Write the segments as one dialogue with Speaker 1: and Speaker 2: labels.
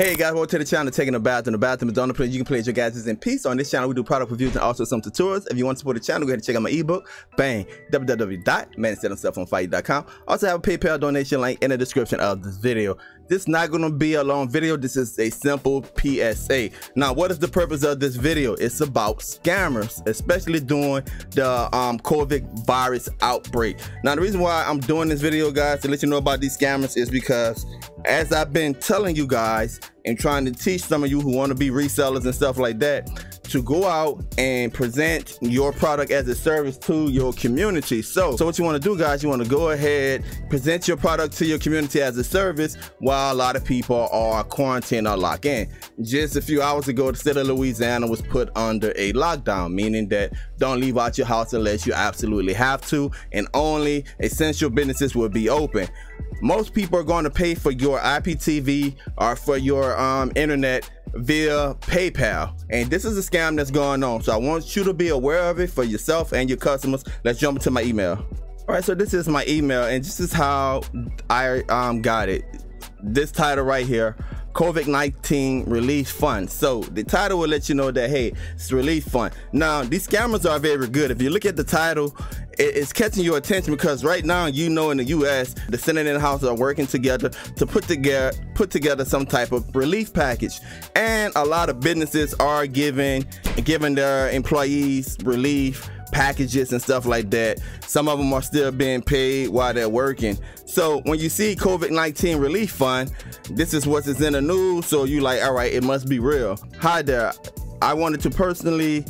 Speaker 1: Hey guys, welcome to the channel Taking a Bath in the Bathroom is on the place you can play your guys in peace. On this channel, we do product reviews and also some tutorials. If you want to support the channel, go ahead and check out my ebook, bang, www.mansetthemselfonfire.com. Also have a PayPal donation link in the description of this video. This is not going to be a long video. This is a simple PSA. Now, what is the purpose of this video? It's about scammers, especially during the um, COVID virus outbreak. Now, the reason why I'm doing this video, guys, to let you know about these scammers is because as I've been telling you guys and trying to teach some of you who want to be resellers and stuff like that, to go out and present your product as a service to your community. So, so what you want to do, guys, you want to go ahead, present your product to your community as a service while a lot of people are quarantined or locked in. Just a few hours ago, the state of Louisiana was put under a lockdown, meaning that don't leave out your house unless you absolutely have to, and only essential businesses will be open. Most people are going to pay for your IPTV or for your um, internet via PayPal. And this is a scam that's going on. So I want you to be aware of it for yourself and your customers. Let's jump into my email. All right, so this is my email and this is how I um, got it. This title right here, COVID-19 relief fund. So the title will let you know that, hey, it's relief fund. Now, these scammers are very good. If you look at the title, it's catching your attention because right now, you know, in the U.S., the Senate and the House are working together to put together put together some type of relief package, and a lot of businesses are giving giving their employees relief packages and stuff like that. Some of them are still being paid while they're working. So when you see COVID-19 relief fund, this is what is in the news. So you like, all right, it must be real. Hi there. I wanted to personally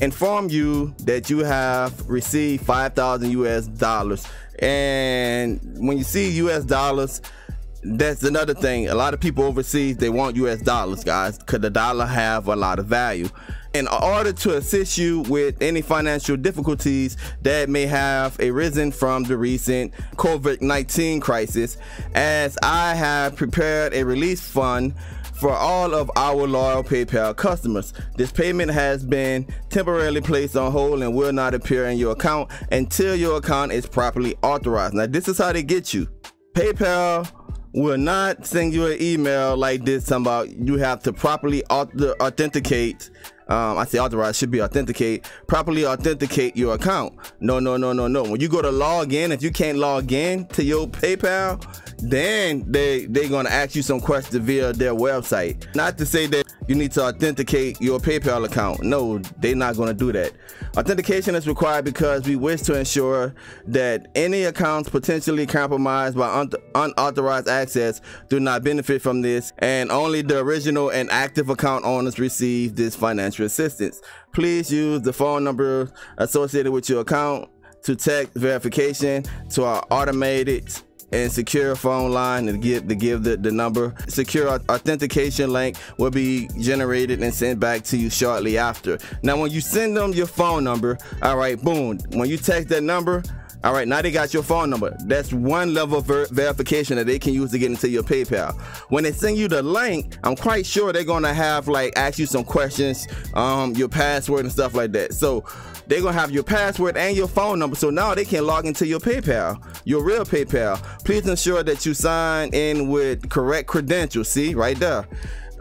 Speaker 1: inform you that you have received 5,000 US dollars. And when you see US dollars, that's another thing. A lot of people overseas, they want US dollars, guys, because the dollar have a lot of value. In order to assist you with any financial difficulties that may have arisen from the recent COVID-19 crisis, as I have prepared a release fund for all of our loyal PayPal customers. This payment has been temporarily placed on hold and will not appear in your account until your account is properly authorized. Now, this is how they get you. PayPal will not send you an email like this about you have to properly authenticate um, I say authorize should be authenticate properly authenticate your account. No no no no no. When you go to log in if you can't log in to your PayPal then they they're gonna ask you some questions via their website not to say that you need to authenticate your PayPal account. No, they're not to do that. Authentication is required because we wish to ensure that any accounts potentially compromised by un unauthorized access do not benefit from this, and only the original and active account owners receive this financial assistance. Please use the phone number associated with your account to text verification to our automated and secure phone line to give to give the, the number. Secure authentication link will be generated and sent back to you shortly after. Now when you send them your phone number, all right, boom. When you text that number, all right, now they got your phone number. That's one level of ver verification that they can use to get into your PayPal. When they send you the link, I'm quite sure they're gonna have like ask you some questions, um, your password and stuff like that. So they're gonna have your password and your phone number. So now they can log into your PayPal, your real PayPal. Please ensure that you sign in with correct credentials. See right there.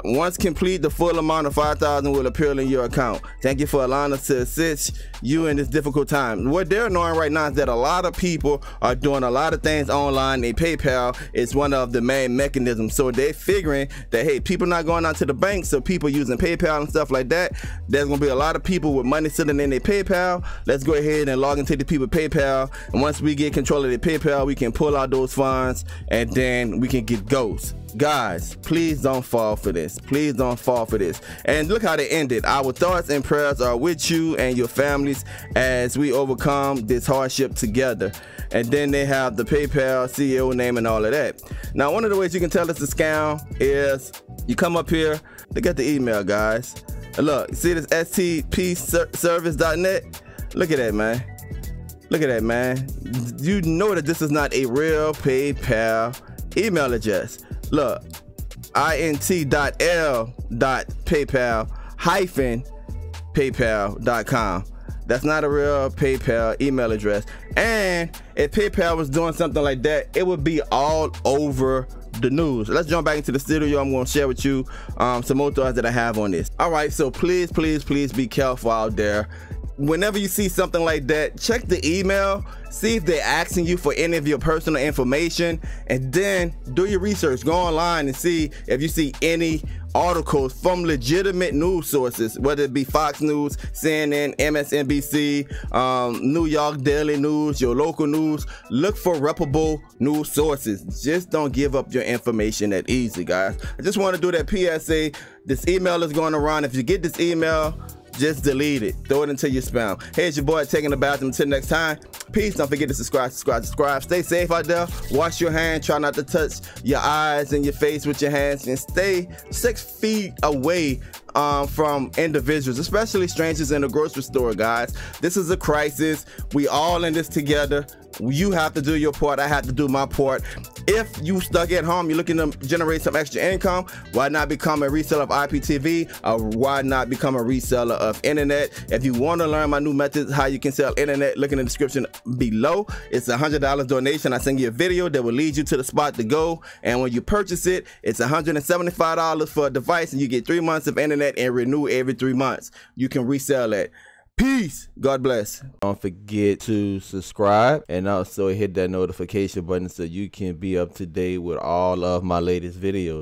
Speaker 1: Once complete, the full amount of 5000 will appear in your account. Thank you for allowing us to assist you in this difficult time. What they're knowing right now is that a lot of people are doing a lot of things online and PayPal is one of the main mechanisms. So they're figuring that, hey, people not going out to the bank, so people using PayPal and stuff like that. There's gonna be a lot of people with money sitting in their PayPal. Let's go ahead and log into the people PayPal. And once we get control of the PayPal, we can pull out those funds and then we can get ghosts guys please don't fall for this. Please don't fall for this. And look how they ended. Our thoughts and prayers are with you and your families as we overcome this hardship together. And then they have the paypal ceo name and all of that. Now one of the ways you can tell it's a scam is you come up here. Look at the email guys. Look see this stpservice.net look at that man. Look at that man. You know that this is not a real paypal email address Look, int.l.paypal hyphen paypal.com. That's not a real PayPal email address. And if PayPal was doing something like that, it would be all over the news. Let's jump back into the studio. I'm going to share with you um, some more thoughts that I have on this. All right, so please, please, please be careful out there. Whenever you see something like that, check the email, see if they're asking you for any of your personal information, and then do your research. Go online and see if you see any articles from legitimate news sources, whether it be Fox News, CNN, MSNBC, um, New York Daily News, your local news. Look for reputable news sources. Just don't give up your information that easy, guys. I just want to do that PSA. This email is going around. If you get this email, just delete it. Throw it into your spam. Hey, it's your boy Tech in the Bathroom. Until next time, peace. Don't forget to subscribe, subscribe, subscribe. Stay safe out there. Wash your hands. Try not to touch your eyes and your face with your hands. And stay six feet away um, from individuals, especially strangers in the grocery store, guys. This is a crisis. We all in this together. You have to do your part. I have to do my part. If you stuck at home, you're looking to generate some extra income, why not become a reseller of IPTV or uh, why not become a reseller of internet? If you want to learn my new methods, how you can sell internet, look in the description below. It's a $100 donation. I send you a video that will lead you to the spot to go. And when you purchase it, it's $175 for a device and you get three months of internet and renew every three months. You can resell it. Peace. God bless. Don't forget to subscribe and also hit that notification button so you can be up to date with all of my latest videos.